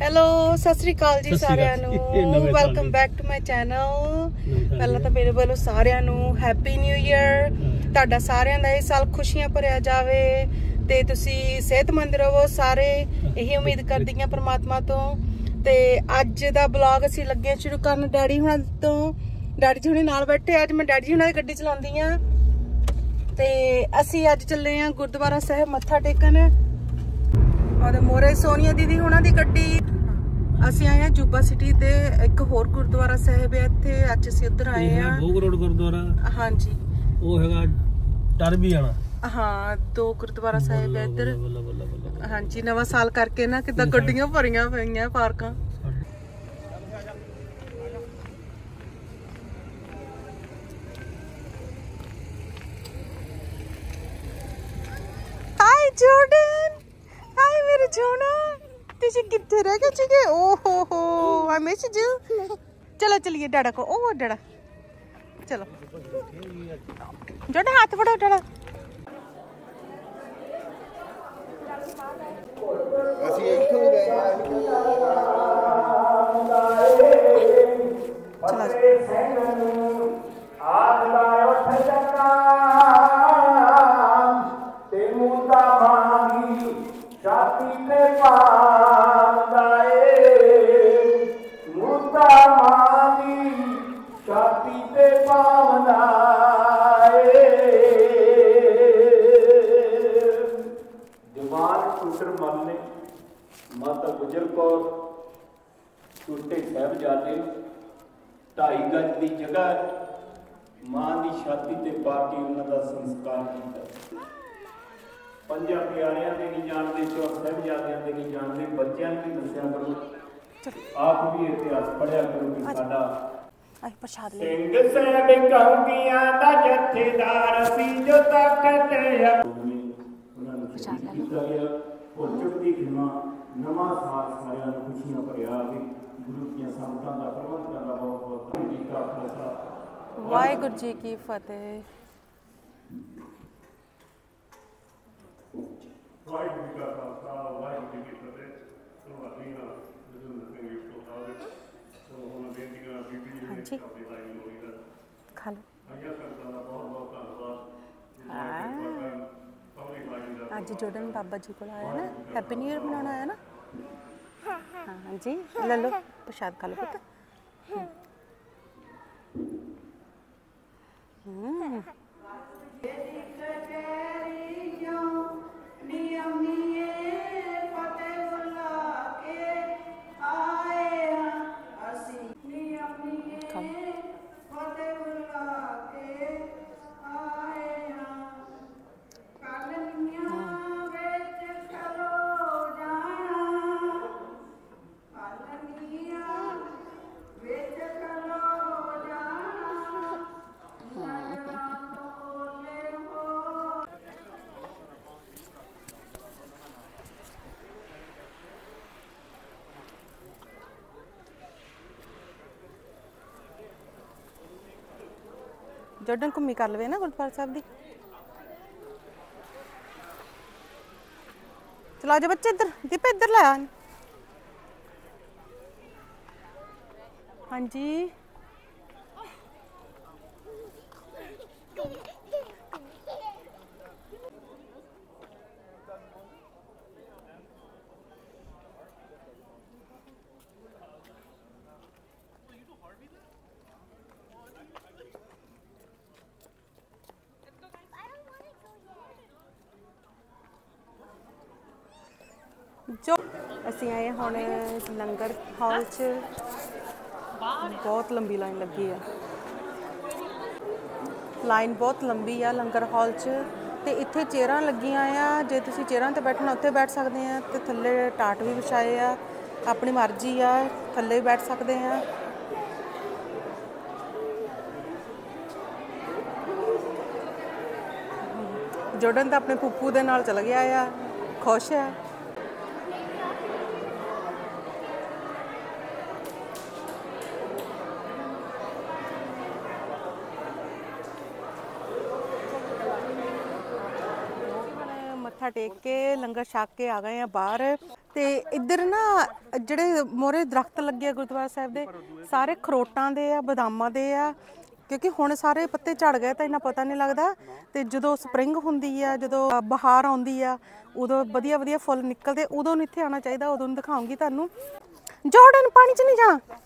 Hello Sat Sri ਅਕਾਲ ਜੀ ਸਾਰਿਆਂ। ਨੂੰ। Welcome. Back to my channel ਪਹਿਲਾਂ। ਤਾਂ ਮੇਰੇ ਵੱਲੋਂ ਸਾਰਿਆਂ ਨੂੰ ਹੈਪੀ ਨਿਊ ਇਅਰ ਤੁਹਾਡਾ ਸਾਰਿਆਂ ਦਾ ਇਹ ਸਾਲ ਖੁਸ਼ੀਆਂ ਭਰਿਆ ਜਾਵੇ ਤੇ ਤੁਸੀਂ ਸਿਹਤਮੰਦ ਰਹੋ ਸਾਰੇ। ਇਹੀ ਉਮੀਦ ਕਰਦੀ ਹਾਂ ਪ੍ਰਮਾਤਮਾ ਤੋਂ। ਤੇ ਅੱਜ ਦਾ ਬਲੌਗ ਅਸੀਂ ਲੱਗੇ ਸ਼ੁਰੂ ਕਰਨ ਡੈਡੀ ਹੁਣਾਂ ਤੋਂ। ਡੈਡੀ ਜੀ ਹੁਣੇ ਨਾਲ ਬੈਠੇ ਅੱਜ ਮੈਂ ਡੈਡੀ ਜੀ ਹੁਣਾਂ ਦੀ ਗੱਡੀ ਚਲਾਉਂਦੀ ਆ ਤੇ ਅਸੀਂ ਅੱਜ ਚੱਲੇ ਆ ਗੁਰਦੁਆਰਾ ਸਾਹਿਬ ਮੱਥਾ ਟੇਕਣ। ਉਹਦੇ ਮੋਰੇ ਸੋਨੀਆ ਦੀਦੀ ਹੁਣਾਂ ਦੀ ਗੱਡੀ। ਅਸੀਂ ਆਏ ਆ ਜੂਬਾ ਸਿਟੀ ਤੇ ਇੱਕ ਹੋਰ ਗੁਰਦੁਆਰਾ ਸਾਹਿਬ ਹੈ ਇੱਥੇ ਅੱਜ ਅਸੀਂ ਉੱਧਰ ਆਏ ਆ ਭੋਗ ਰੋਡ ਗੁਰਦੁਆਰਾ। ਹਾਂਜੀ। ਉਹ ਹੈਗਾ ਟਰਬੀ ਆਣਾ ਹਾਂ ਦੋ ਗੁਰਦੁਆਰਾ ਸਾਹਿਬ ਹੈ ਇੱਧਰ। ਹਾਂਜੀ ਨਵਾਂ ਸਾਲ ਕਰਕੇ ਨਾ ਕਿਦਾਂ ਗੱਡੀਆਂ ਭਰੀਆਂ ਪਈਆਂ ਪਾਰਕਾਂ। ਹਾਈ ਜੋਰਡਨ ਹਾਈ ਮੇਰੇ ਜੋਨਾ! ਤੁਸੀਂ ਕਿੱਥੇ ਰਹਿ ਗਏ ਸੀਗੇ? ਓ ਹੋ ਹੋ ਆਈ ਮਿਸ ਯੂ ਚਲੋ ਚਲਿਏ ਡਾੜਾ ਕੋ ਉਹ ਡਾੜਾ ਚਲੋ। ਜੋਨਾ ਹੱਥ ਫੜੋ ਡਾੜਾ ਅਸੀਂ ਇੱਥੋਂ ਗਏ। ਚਲਾ। ਗਜ ਦੀ ਜਗ੍ਹਾ ਮਾਂ ਦੀ ਛਾਤੀ ਤੇ ਪਾ ਕੇ ਉਹਨਾਂ ਦਾ ਸੰਸਕਾਰ ਕੀਤਾ। ਪੰਜਾਂ ਪਿਆਰਿਆਂ ਦੇ ਨਹੀਂ ਜਾਣਦੇ ਚੌਰ ਸਾਹਿਬਜ਼ਾਦਿਆਂ ਦੇ ਨਹੀਂ ਜਾਣਦੇ ਬੱਚਿਆਂ ਨੂੰ ਵੀ ਦੱਸਿਆ ਕਰੋ? ਆਪ ਵੀ ਇਤਿਹਾਸ ਪੜਿਆ ਕਰੋ ਕਿ ਸਾਡਾ ਆਈ ਪ੍ਰਸ਼ਾਦ ਲੈ ਸਿੰਘ ਸਾਹਿਬ ਕੌਂਗੀਆਂ ਦਾ ਜਥੇਦਾਰ ਸੀ ਜੋ ਤਾਕਤ ਹੈ। ਉਹਨਾਂ ਨੂੰ ਸ਼ਹੀਦ ਕੀਤਾ ਗਿਆ। ਉਹ ਚੁੱਕੀ ਖਿਮਾ ਨਵਾਂ ਸਾਲ ਸਾਰਿਆਂ ਨੂੰ ਖੁਸ਼ੀਆਂ ਭਰਿਆ। ਆਵੇ ਗੁਰੂ ਦੀਆਂ ਸੰਗਤਾਂ ਦਾ ਪ੍ਰਬੰਧ ਕਰਨਾ ਬਹੁਤ ਬਹੁਤ ਧੰਨਵਾਦ ਜੀ ਕਾ ਖਾਲਸਾ ਵਾਹਿਗੁਰੂ ਜੀ ਕੀ ਫਤਿਹ ਵਾਹਿਗੁਰੂ ਜੀ ਕਾ ਖਾਲਸਾ ਵਾਹਿਗੁਰੂ ਜੀ ਕੀ ਫਤਿਹ ਸੋ ਅਸੀਂ ਨਾ ਜਦੋਂ ਸਿੰਘ ਇਸ ਤੋਂ ਸਾਰੇ ਸੋ ਹੁਣ ਬੇਨਤੀਆਂ ਬੀਬੀ ਜੀ ਨੇ ਹਾਂਜੀ। ਆਪਣੀ ਲਾਈਨ ਹੋਈ ਦਾ ਖਾ ਲਓ ਆਇਆ ਸੰਗਤਾਂ ਦਾ ਬਹੁਤ ਬਹੁਤ ਧੰਨਵਾਦ ਹਾਂ। ਪਬਲਿਕ ਲਾਈਨ ਦਾ ਅੱਜ ਜੋੜਨ ਬਾਬਾ ਜੀ ਕੋਲ ਆਇਆ ਨਾ ਹੈਪੀ ਨਿਊ ਇਅਰ ਮਨਾਉਣ ਪ੍ਰਸ਼ਾਦ ਖਾ ਲਓ ਪੁੱਤ। ਜੋੜਨ ਘੁੰਮੀ ਕਰ ਲਵੇ ਨਾ ਗੁਰਦੁਆਰਾ ਸਾਹਿਬ ਦੀ। ਚਲਾ ਜਾ ਬੱਚੇ ਇੱਧਰ, ਦੀਪ ਇੱਧਰ ਲੈ ਹਾਂਜੀ। ਜੋ ਅਸੀਂ ਆਏ ਹੁਣ ਲੰਗਰ ਹਾਲ 'ਚ। ਬਹੁਤ ਲੰਬੀ ਲਾਈਨ ਲੱਗੀ ਆ। ਲਾਈਨ ਬਹੁਤ ਲੰਬੀ ਆ ਲੰਗਰ ਹਾਲ 'ਚ। ਤੇ ਇੱਥੇ ਚੇਅਰਾਂ ਲੱਗੀਆਂ ਆ। ਜੇ ਤੁਸੀਂ ਚੇਅਰਾਂ ਤੇ ਬੈਠਣਾ, ਉੱਥੇ ਬੈਠ ਸਕਦੇ ਆ। ਤੇ ਥੱਲੇ ਟਾਟ ਵੀ ਵਿਛਾਏ ਆ। ਆਪਣੀ ਮਰਜ਼ੀ ਆ, ਥੱਲੇ ਵੀ ਬੈਠ ਸਕਦੇ ਆ। ਜੋੜਨ ਤਾਂ ਆਪਣੇ ਪੁੱਪੂ ਦੇ ਨਾਲ ਚਲ ਗਿਆ ਆ। ਖੁਸ਼ ਹੈ ਮੱਥਾ ਟੇਕ ਕੇ, ਲੰਗਰ ਛਕ ਕੇ ਆ ਗਏ ਆ ਬਾਹਰ। ਤੇ ਇੱਧਰ ਨਾ ਜਿਹੜੇ ਮੋਰੇ ਦਰਖਤ ਲੱਗੇ ਆ ਗੁਰਦੁਆਰਾ ਸਾਹਿਬ ਦੇ, ਸਾਰੇ ਖਰੋਟਾਂ ਦੇ ਆ, ਬਦਾਮਾਂ ਦੇ ਆ, ਕਿਉਂਕਿ ਹੁਣ ਸਾਰੇ ਪੱਤੇ ਝੜ ਗਏ ਤਾਂ ਇਹਨਾਂ ਪਤਾ ਨਹੀਂ ਲੱਗਦਾ। ਤੇ ਜਦੋਂ ਸਪਰਿੰਗ ਹੁੰਦੀ ਆ, ਜਦੋਂ ਬਹਾਰ ਆਉਂਦੀ ਆ, ਉਦੋਂ ਵਧੀਆ ਵਧੀਆ ਫੁੱਲ ਨਿਕਲਦੇ, ਉਦੋਂ ਨੂੰ ਇੱਥੇ ਆਉਣਾ ਚਾਹੀਦਾ, ਉਦੋਂ ਨੂੰ ਦਿਖਾਉਂਗੀ ਤੁਹਾਨੂੰ। ਜਾਰਡਨ ਪਾਣੀ 'ਚ ਨਹੀਂ ਜਾਣਾ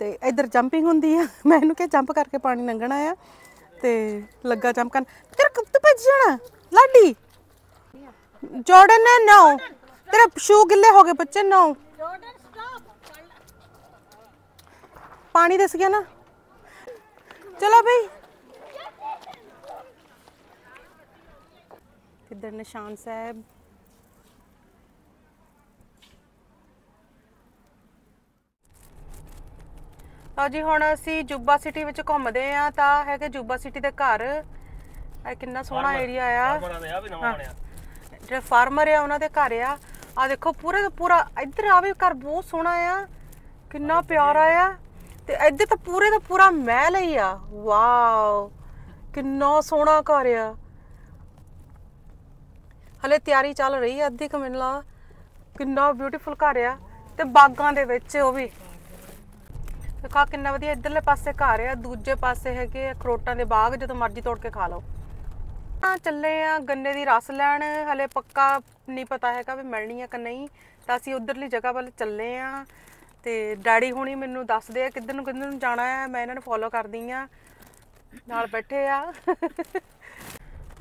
ਤੇ ਇੱਧਰ ਜੰਪਿੰਗ ਹੁੰਦੀ ਆ, ਮੈਂ ਇਹਨੂੰ ਕਿਹਾ ਜੰਪ ਕਰਕੇ ਪਾਣੀ ਲੰਘਣਾ ਆ। ਤੇ ਲੱਗਾ ਜੰਪ ਕਰਨ। ਤੇਰਾ ਕੁੱਤ ਭੱਜ ਜਾਣਾ? ਲਾਡੀ! ਜਾਰਡਨ ਨੇ ਨੋ। ਤੇਰਾ ਸ਼ੂ ਗਿੱਲੇ ਹੋ ਗਏ ਬੱਚੇ ਨੋ। ਪਾਣੀ ਦਿਸ ਗਿਆ ਨਾ। ਚਲੋ ਬਈ। ਇੱਧਰ ਨਿਸ਼ਾਨ ਸਾਹਿਬ? ਤਾਂ ਜੀ ਹੁਣ ਅਸੀਂ ਜੁੱਬਾ ਸਿਟੀ ਵਿੱਚ ਘੁੰਮਦੇ ਆ ਤਾਂ ਹੈਗੇ ਜੁੱਬਾ ਸਿਟੀ ਦੇ ਘਰ। ਇਹ ਕਿੰਨਾ ਸੋਹਣਾ ਏਰੀਆ ਆ। ਜਿਹੜੇ ਫਾਰਮਰ ਆ ਉਹਨਾਂ ਦੇ ਘਰ ਆ। ਆ ਦੇਖੋ ਪੂਰੇ ਦਾ ਪੂਰਾ ਇੱਧਰ ਆਵੇ ਘਰ ਬਹੁਤ ਸੋਹਣਾ ਆ ਕਿੰਨਾ ਪਿਆਰਾ ਆ। ਤੇ ਇੱਧਰ ਤਾਂ ਪੂਰੇ ਦਾ ਪੂਰਾ ਮਹਿਲ ਹੀ ਆ। ਵਾਓ ਕਿੰਨਾ ਸੋਹਣਾ ਘਰ ਆ। ਹਲੇ ਤਿਆਰੀ ਚੱਲ ਰਹੀ ਆ ਅੱਧੀ ਕੁ ਮੈਨੂੰ ਲਾ ਕਿੰਨਾ ਬਿਊਟੀਫੁਲ ਘਰ ਆ। ਤੇ ਬਾਗਾਂ ਦੇ ਵਿੱਚ ਉਹ ਵੀ। ਦੇਖਾ ਕਿੰਨਾ ਵਧੀਆ ਇਧਰਲੇ ਪਾਸੇ ਘਰ ਆ ਦੂਜੇ ਪਾਸੇ ਹੈਗੇ ਆ ਖਰੋਟਾਂ ਦੇ ਬਾਗ ਜਦੋਂ ਮਰਜ਼ੀ ਤੋੜ ਕੇ ਖਾ ਲਓ। ਆ ਚੱਲੇ ਆ ਗੰਨੇ ਦੀ ਰਸ ਲੈਣ। ਹਲੇ ਪੱਕਾ ਨਹੀਂ ਪਤਾ ਹੈਗਾ ਵੀ ਮਿਲਣੀ ਆ ਕਿ ਨਹੀਂ। ਤਾਂ ਅਸੀਂ ਉਧਰਲੀ ਜਗ੍ਹਾ ਵੱਲ ਚੱਲੇ ਆ ਤੇ ਡੈਡੀ ਹੁਣੀ ਮੈਨੂੰ ਦੱਸਦੇ ਆ ਕਿੱਧਰ ਨੂੰ ਕਿੱਧਰ ਨੂੰ ਜਾਣਾ ਹੈ। ਮੈਂ ਇਹਨਾਂ ਨੂੰ ਫੋਲੋ ਕਰਦੀ ਆ। ਨਾਲ ਬੈਠੇ ਆ।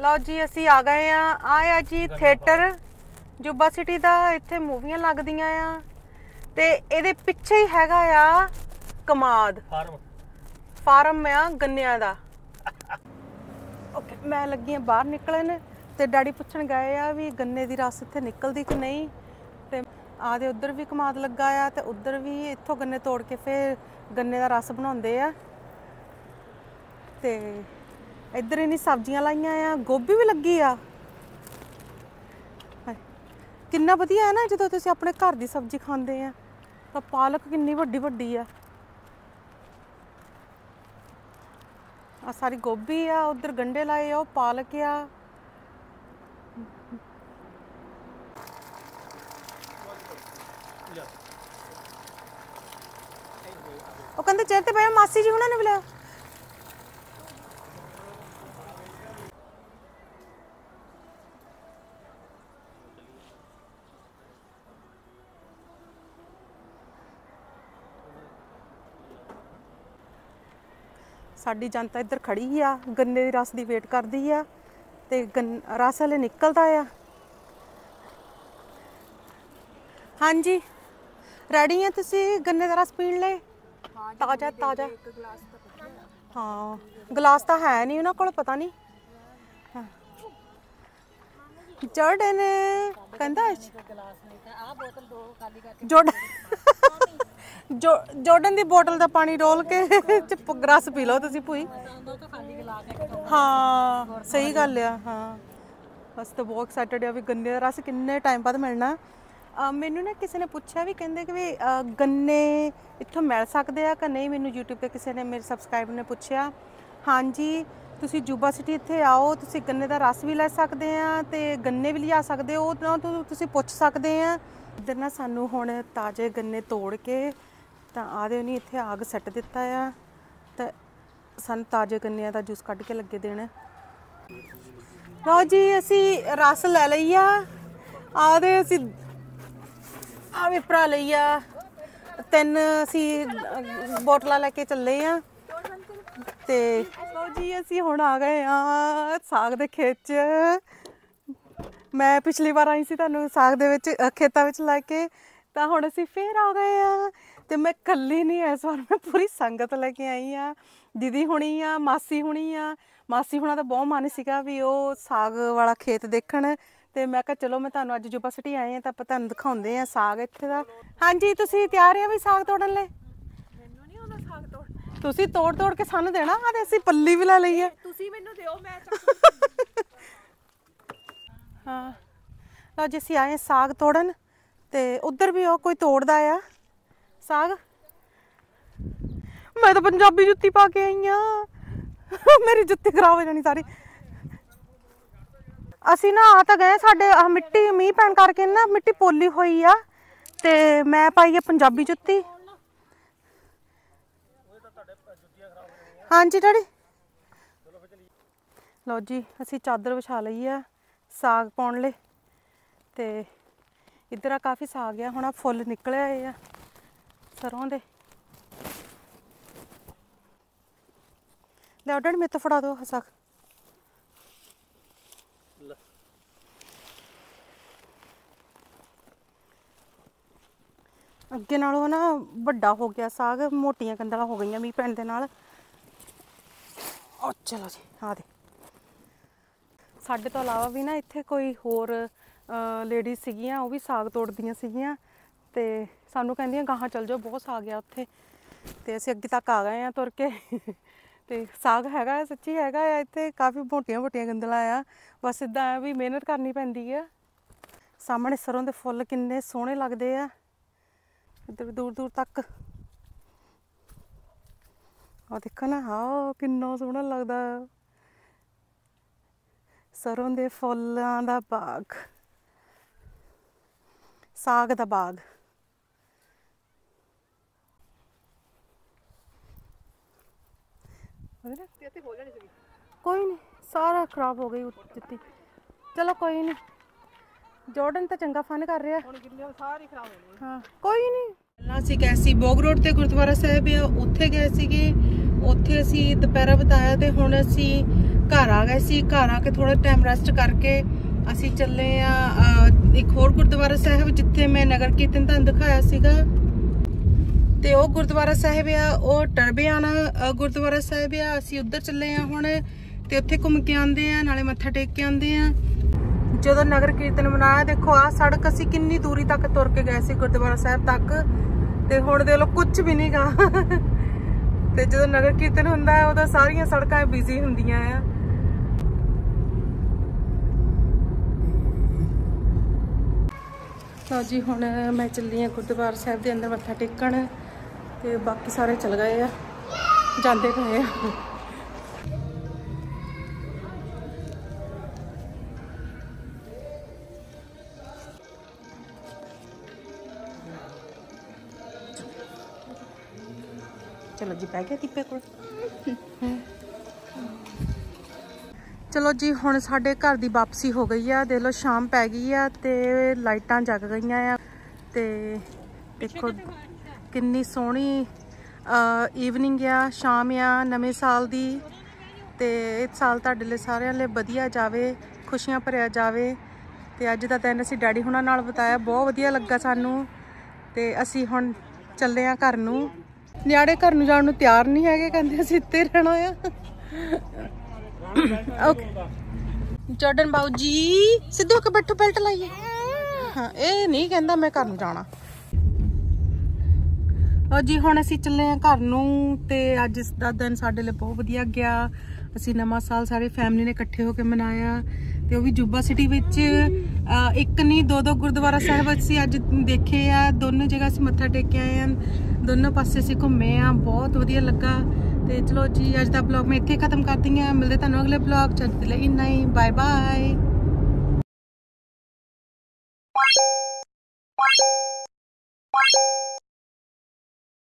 ਲਓ ਜੀ ਅਸੀਂ ਆ ਗਏ ਆ। ਆਇਆ ਜੀ ਥੀਏਟਰ। ਜੁਬਾ ਸਿਟੀ ਦਾ ਇੱਥੇ ਮੂਵੀਆਂ ਲੱਗਦੀਆਂ ਆ। ਤੇ ਇਹਦੇ ਪਿੱਛੇ ਹੀ ਹੈਗਾ ਆ ਕਮਾਦ। ਫਾਰਮ। ਫਾਰਮ ਆ ਗੰਨਿਆਂ ਦਾ। ਮੈਂ ਲੱਗੀ ਆ ਬਾਹਰ ਨਿਕਲਣ ਤੇ ਡੈਡੀ ਪੁੱਛਣ ਗਏ ਆ ਵੀ ਗੰਨੇ ਦੀ ਰਸ ਇੱਥੇ ਨਿਕਲਦੀ ਕਿ ਨਹੀਂ? ਤੇ ਆਦੇ ਉਧਰ ਵੀ ਕਮਾਦ ਲੱਗਾ ਆ ਤੇ ਉਧਰ ਵੀ ਇੱਥੋਂ ਗੰਨੇ ਤੋੜ ਕੇ ਫਿਰ ਗੰਨੇ ਦਾ ਰਸ ਬਣਾਉਂਦੇ ਆ। ਤੇ ਇੱਧਰ ਇਨੀ ਸਬਜ਼ੀਆਂ ਲਾਈਆਂ ਆ, ਗੋਭੀ ਵੀ ਲੱਗੀ ਆ। ਕਿੰਨਾ ਵਧੀਆ ਹੈ ਨਾ ਜਦੋਂ ਤੁਸੀਂ ਆਪਣੇ ਘਰ ਦੀ ਸਬਜ਼ੀ ਖਾਂਦੇ ਆ, ਤਾਂ ਪਾਲਕ ਕਿੰਨੀ ਵੱਡੀ ਵੱਡੀ ਆ। ਆ ਸਾਰੀ ਗੋਭੀ ਆ, ਉਧਰ ਗੰਡੇ ਲਾਏ ਆ, ਉਹ ਪਾਲਕ ਆ। ਉਹ ਕਹਿੰਦੇ ਚੇਤੇ ਤੇ ਪਿਆ ਮਾਸੀ ਜੀ ਉਹਨਾਂ ਨੇ ਬੁਲਾਇਆ। ਸਾਡੀ ਜਨਤਾ ਇੱਧਰ ਖੜੀ ਆ ਗੰਨੇ ਦੀ ਰਸ ਦੀ ਵੇਟ ਕਰਦੀ ਆ ਤੇ ਰਸ ਹਲੇ ਨਿਕਲਦਾ ਆ। ਹਾਂਜੀ ਰੈਡੀ ਆ ਤੁਸੀਂ ਗੰਨੇ ਦਾ ਰਸ ਪੀਣ ਲਈ? ਤਾਜ਼ਾ ਤਾਜ਼ਾ। ਹਾਂ ਗਲਾਸ ਤਾਂ ਹੈ ਨਹੀਂ ਉਹਨਾਂ ਕੋਲ ਪਤਾ ਨਹੀਂ। ਜੋਰਡਨ ਕਹਿੰਦਾ ਜੋਰਡਨ ਦੀ ਬੋਟਲ ਦਾ ਪਾਣੀ ਡੋਲ ਕੇ ਚ ਪ- ਪੀ ਲਓ ਤੁਸੀਂ ਭੂਈ। ਹਾਂ, ਸਹੀ ਗੱਲ ਆ, ਹਾਂ। ਬਸ ਤਾਂ ਬਹੁਤ ਐਕਸਾਈਟਡ ਆ ਵੀ ਗੰਨੇ ਦਾ ਰਸ ਕਿੰਨੇ ਟਾਈਮ ਬਾਅਦ ਮਿਲਣਾ। ਮੈਨੂੰ ਨਾ ਕਿਸੇ ਨੇ ਪੁੱਛਿਆ ਵੀ ਕਹਿੰਦੇ ਕਿ ਵੀ ਗੰਨੇ ਇੱਥੋਂ ਮਿਲ ਸਕਦੇ ਆ ਕਿ ਨਹੀਂ? ਮੈਨੂੰ YouTube ਤੇ ਕਿਸੇ ਨੇ ਮੇਰੇ ਸਬਸਕ੍ਰਾਈਬਰ ਨੇ ਪੁੱਛਿਆ। ਹਾਂਜੀ, ਤੁਸੀਂ ਜੂਬਾ ਸਿਟੀ ਇੱਥੇ ਆਓ, ਤੁਸੀਂ ਗੰਨੇ ਦਾ ਰਸ ਵੀ ਲੈ ਸਕਦੇ ਆ ਤੇ ਗੰਨੇ ਵੀ ਲਿਆ ਸਕਦੇ ਹੋ ਉਹਨਾਂ ਤੁਸੀਂ ਪੁੱਛ ਸਕਦੇ ਆ। ਇੱਧਰ ਨਾ ਸਾਨੂੰ ਹੁਣ ਤਾਜ਼ੇ ਗੰਨੇ ਤੋੜ ਕੇ ਤਾਂ ਆਦੇ ਉਹਨੇ ਇੱਥੇ ਆਗ ਸੱਟ ਦਿੱਤਾ ਆ। ਤੇ ਸਾਨੂੰ ਤਾਜ਼ੇ ਗੰਨਿਆਂ ਦਾ ਜੂਸ ਕੱਢ ਕੇ ਲੱਗੇ ਦੇਣ। ਲਓ ਜੀ ਅਸੀਂ ਰਸ ਲੈ ਲਈ ਆ। ਆਦੇ ਅਸੀਂ ਆ ਵੀ ਭਰਾ ਲਈ ਆ। ਤਿੰਨ ਅਸੀਂ ਅਹ, ਬੋਤਲਾਂ ਲੈ ਕੇ ਚੱਲੇ ਆ। ਤੇ ਲਓ ਜੀ ਅਸੀਂ ਹੁਣ ਆ ਗਏ ਆ ਸਾਗ ਦੇ ਖੇਤ 'ਚ। ਮੈਂ ਪਿਛਲੀ ਵਾਰ ਆਈ ਸੀ ਤੁਹਾਨੂੰ ਸਾਗ ਦੇ ਵਿੱਚ ਅ, ਖੇਤਾਂ ਵਿੱਚ ਲੈ ਕੇ ਤਾਂ ਹੁਣ ਅਸੀਂ ਫੇਰ ਆ ਗਏ ਆ। ਤੇ ਮੈਂ ਇਕੱਲੀ ਨਹੀਂ ਇਸ ਵਾਰ ਮੈਂ ਪੂਰੀ ਸੰਗਤ ਲੈ ਕੇ ਆਈ ਆ। ਦੀਦੀ ਹੁਣੀ ਆ ਮਾਸੀ ਹੁਣੀ ਆ। ਮਾਸੀ ਹੁਣਾਂ ਦਾ ਬਹੁਤ ਮਨ ਸੀਗਾ ਵੀ ਉਹ ਸਾਗ ਵਾਲਾ ਖੇਤ ਦੇਖਣ। ਤੇ ਮੈਂ ਕਿਹਾ ਚਲੋ ਮੈਂ ਤੁਹਾਨੂੰ ਅੱਜ ਜੁਬਾ ਸਿਟੀ ਆਏ ਆ ਤਾਂ ਆਪਾਂ ਤੁਹਾਨੂੰ ਦਿਖਾਉਂਦੇ ਆ ਸਾਗ ਇੱਥੇ ਦਾ। ਹਾਂਜੀ ਤੁਸੀਂ ਤਿਆਰ ਆ ਵੀ ਸਾਗ ਤੋੜਨ ਲਈ? ਮੈਨੂੰ ਨਹੀਂ ਆਉਂਦਾ ਸਾਗ ਤੋੜ ਤੁਸੀਂ ਤੋੜ ਤੋੜ ਕੇ ਸਾਨੂੰ ਦੇਣਾ ਆ ਤੇ ਅਸੀਂ ਪੱਲੀ ਵੀ ਲੈ ਲਈ ਆ। ਤੁਸੀਂ ਮੈਨੂੰ ਦਿਓ ਮੈਂ ਹਾਂ। ਲਓ ਜੀ, ਅਸੀਂ ਆਏ ਹਾਂ ਸਾਗ ਤੋੜਨ ਤੇ ਉਧਰ ਵੀ ਉਹ ਕੋਈ ਤੋੜਦਾ ਆ। ਸਾਗ? ਮੈਂ ਤਾਂ ਪੰਜਾਬੀ ਜੁੱਤੀ ਪਾ ਕੇ ਆਈ ਆ ਮੇਰੀ ਜੁੱਤੀ ਖਰਾਬ ਹੋ ਜਾਣੀ ਸਾਰੀ। ਅਸੀਂ ਨਾ ਆ ਤਾਂ ਗਏ ਸਾਡੇ, ਆਹ ਮਿੱਟੀ, ਮੀਂਹ ਪੈਣ ਕਰਕੇ ਨਾ ਮਿੱਟੀ ਪੋਲੀ ਹੋਈ ਆ ਤੇ ਮੈਂ ਪਾਈ ਆ ਪੰਜਾਬੀ ਜੁੱਤੀ। ਹਾਂਜੀ ਡੈਡੀ। ਲਓ ਜੀ, ਅਸੀਂ ਚਾਦਰ ਵਿਛਾ ਲਈ ਆ। ਸਾਗ ਪਾਉਣ ਲਈ। ਤੇ ਇੱਧਰ ਆ ਕਾਫੀ ਸਾਗ ਆ ਹੁਣ ਆ ਫੁੱਲ ਨਿਕਲੇ ਆਏ ਆ ਸਰੋਂ ਦੇ। ਲੈ ਮੇਰੇ ਤੋਂ ਫੜਾ ਦਿਓ ਆਹ ਸਾਗ। ਅੱਗੇ ਨਾਲੋਂ ਨਾ ਵੱਡਾ ਹੋ ਗਿਆ ਸਾਗ ਮੋਟੀਆਂ ਕੰਦਲਾਂ ਹੋ ਗਈਆਂ ਮੀਂਹ ਪੈਣ ਦੇ ਨਾਲ। ਉਹ ਚਲੋ ਜੀ ਆ ਦੇ ਸਾਡੇ ਤੋਂ ਇਲਾਵਾ ਵੀ ਨਾ ਇੱਥੇ ਕੋਈ ਹੋਰ ਲੇਡੀ ਸੀਗੀਆਂ ਉਹ ਵੀ ਸਾਗ ਤੋੜਦੀਆਂ ਸੀਗੀਆਂ ਤੇ ਸਾਨੂੰ ਕਹਿੰਦੀਆਂ ਗਾਹਾਂ ਚੱਲ ਜਾਓ ਬਹੁਤ ਸਾਗ ਆ ਉੱਥੇ। ਤੇ ਅਸੀਂ ਅੱਗੇ ਤੱਕ ਆ ਗਏ ਆ ਤੁਰ ਕੇ। ਤੇ ਸਾਗ ਹੈਗਾ ਹੈ, ਸੱਚੀ ਹੈਗਾ ਆ ਇੱਥੇ ਕਾਫੀ ਮੋਟੀਆਂ ਮੋਟੀਆਂ ਗੰਦਲਾਂ ਆ। ਬਸ ਇਦਾਂ ਆ ਵੀ ਮਿਹਨਤ ਕਰਨੀ ਪੈਂਦੀ ਆ। ਸਾਹਮਣੇ ਸਰੋਂ ਦੇ ਫੁੱਲ ਕਿੰਨੇ ਸੋਹਣੇ ਲੱਗਦੇ ਆ। ਇੱਧਰ ਦੂਰ ਦੂਰ ਤੱਕ। ਆ ਦੇਖੋ ਨਾ ਹਾਂ ਕਿੰਨਾ ਸੋਹਣਾ ਲੱਗਦਾ। ਸਰੋਂ ਦੇ ਫੁੱਲਾਂ ਦਾ ਬਾਗ। ਸਾਗ ਦਾ ਬਾਗ। ਕੋਈ ਨਹੀਂ ਸਾਰਾ ਖਰਾਬ ਹੋ ਗਈ ਉੱਤ- ਜੁੱਤੀ ਚਲੋ ਕੋਈ ਨਹੀਂ ਜਾਰਡਨ ਤਾਂ ਚੰਗਾ ਫਨ ਕਰ ਰਿਹਾ। ਹੁਣ ਗਿੱਲੇ ਸਾਰੀ ਖਰਾਬ ਹੋ ਗਈ ਹਾਂ ਕੋਈ ਨਹੀਂ। ਪਹਿਲਾਂ ਅਸੀਂ ਗਏ ਸੀ ਬੋਗ ਰੋਡ ਤੇ ਗੁਰਦੁਆਰਾ ਸਾਹਿਬ ਆ ਉੱਥੇ ਗਏ ਸੀਗੇ। ਉੱਥੇ ਅਸੀਂ ਦੁਪਹਿਰਾ ਬਿਤਾਇਆ ਤੇ ਹੁਣ ਅਸੀਂ ਘਰ ਆ ਗਏ ਸੀ, ਘਰ ਆ ਕੇ ਥੋੜਾ ਟਾਈਮ ਰੈਸਟ ਕਰਕੇ ਅਸੀਂ ਚੱਲੇ ਆ ਇੱਕ ਹੋਰ ਗੁਰਦੁਆਰਾ ਸਾਹਿਬ ਜਿੱਥੇ ਮੈਂ ਨਗਰ ਕੀਰਤਨ ਤੁਹਾਨੂੰ ਦਿਖਾਇਆ ਸੀਗਾ। ਤੇ ਉਹ ਗੁਰਦੁਆਰਾ ਸਾਹਿਬ ਆ, ਉਹ ਟਰਬਿਆਨਾ ਗੁਰਦੁਆਰਾ ਸਾਹਿਬ ਆ। ਅਸੀਂ ਉੱਧਰ ਚੱਲੇ ਆ ਹੁਣ ਤੇ ਉੱਥੇ ਘੁੰਮ ਕੇ ਆਂਦੇ ਆ ਨਾਲੇ ਮੱਥਾ ਟੇਕ ਕੇ ਆਂਦੇ ਆ ਜਦੋਂ ਨਗਰ ਕੀਰਤਨ ਮਨਾਇਆ, ਦੇਖੋ ਆ ਸੜਕ ਅਸੀਂ ਕਿੰਨੀ ਦੂਰੀ ਤੱਕ ਤੁਰ ਕੇ ਗਏ ਸੀ ਗੁਰਦੁਆਰਾ ਸਾਹਿਬ ਤੱਕ। ਤੇ ਹੁਣ ਦੇਖ ਲਓ ਕੁਝ ਵੀ ਨਹੀਂਗਾ ਤੇ ਜਦੋਂ ਨਗਰ ਕੀਰਤਨ ਹੁੰਦਾ ਹੈ, ਉਦੋਂ ਸਾਰੀਆਂ ਸੜਕਾਂ ਬਿਜ਼ੀ ਹੁੰਦੀਆਂ ਆ। ਲਓ ਜੀ ਹੁਣ ਮੈਂ ਚੱਲੀ ਆ ਗੁਰਦੁਆਰਾ ਸਾਹਿਬ ਦੇ ਅੰਦਰ ਮੱਥਾ ਟੇਕਣ ਤੇ ਬਾਕੀ ਸਾਰੇ ਚਲ ਗਏ ਆ। ਜਾਂਦੇ ਪਏ ਆ। ਚਲੋ ਜੀ ਪੈ ਗਿਆ ਟਿੱਪੇ ਕੋਲ। ਚਲੋ ਜੀ, ਹੁਣ ਸਾਡੇ ਘਰ ਦੀ ਵਾਪਸੀ ਹੋ ਗਈ ਆ। ਦੇਖ ਲਓ, ਸ਼ਾਮ ਪੈ ਗਈ ਆ ਤੇ ਲਾਈਟਾਂ ਜਗ ਗਈਆਂ ਆ। ਤੇ ਦੇਖੋ, ਕਿੰਨੀ ਸੋਹਣੀ ਈਵਨਿੰਗ ਆ, ਸ਼ਾਮ ਆ, ਨਵੇਂ ਸਾਲ ਦੀ। ਤੇ ਇਹ ਸਾਲ ਤੁਹਾਡੇ ਲਈ ਸਾਰਿਆਂ ਲਈ ਵਧੀਆ ਜਾਵੇ, ਖੁਸ਼ੀਆਂ ਭਰਿਆ ਜਾਵੇ। ਤੇ ਅੱਜ ਦਾ ਦਿਨ ਅਸੀਂ ਡੈਡੀ ਹੁਣਾਂ ਨਾਲ ਬਿਤਾਇਆ, ਬਹੁਤ ਵਧੀਆ ਲੱਗਾ ਸਾਨੂੰ। ਤੇ ਅਸੀਂ ਹੁਣ ਚੱਲੇ ਆ ਘਰ ਨੂੰ। ਨਿਆੜੇ ਘਰ ਨੂੰ ਜਾਣ ਨੂੰ ਤਿਆਰ ਨਹੀਂ ਹੈਗੇ, ਕਹਿੰਦੇ ਅਸੀਂ ਇੱਥੇ ਰਹਿਣਾ ਆ। ਓਕੇ ਜਾਰਡਨ ਬਾਊ ਜੀ ਸਿੱਧੇ ਹੋ ਕੇ ਬੈਠੋ ਬੈਲਟ ਲਾਈਏ। ਹਾਂ ਇਹ ਨਹੀਂ ਕਹਿੰਦਾ ਮੈਂ ਘਰ ਨੂੰ ਜਾਣਾ। ਲਓ ਜੀ ਹੁਣ ਅਸੀਂ ਚੱਲੇ ਆ ਘਰ ਨੂੰ ਤੇ ਅੱਜ ਇਸ ਦਾ ਦਿਨ ਸਾਡੇ ਲਈ ਬਹੁਤ ਵਧੀਆ ਗਿਆ। ਅਸੀਂ ਨਵਾਂ ਸਾਲ ਸਾਰੇ ਫੈਮਿਲੀ ਨੇ ਇਕੱਠੇ ਹੋ ਕੇ ਮਨਾਇਆ ਤੇ ਉਹ ਵੀ ਜੁਬਾ ਸਿਟੀ ਵਿੱਚ ਅਹ, ਇੱਕ ਨਹੀਂ ਦੋ ਦੋ ਗੁਰਦੁਆਰਾ ਸਾਹਿਬ ਅਸੀਂ ਅੱਜ ਦੇਖੇ ਆ। ਦੋਨੋਂ ਜਗ੍ਹਾ ਅਸੀਂ ਮੱਥਾ ਟੇਕਿਆ ਕੇ ਆ ਦੋਨੋਂ ਪਾਸੇ ਅਸੀਂ ਘੁੰਮੇ ਆ ਬਹੁਤ ਵਧੀਆ ਲੱਗਾ। ਤੇ ਚਲੋ ਜੀ, ਅੱਜ ਦਾ ਬਲੌਗ ਮੈਂ ਇੱਥੇ ਖਤਮ ਕਰਦੀ ਹਾਂ। ਮਿਲਦੇ ਤੁਹਾਨੂੰ ਅਗਲੇ ਬਲੌਗ ਚ। ਅੱਜ ਲਈ ਇੰਨਾ ਹੀ। Bye bye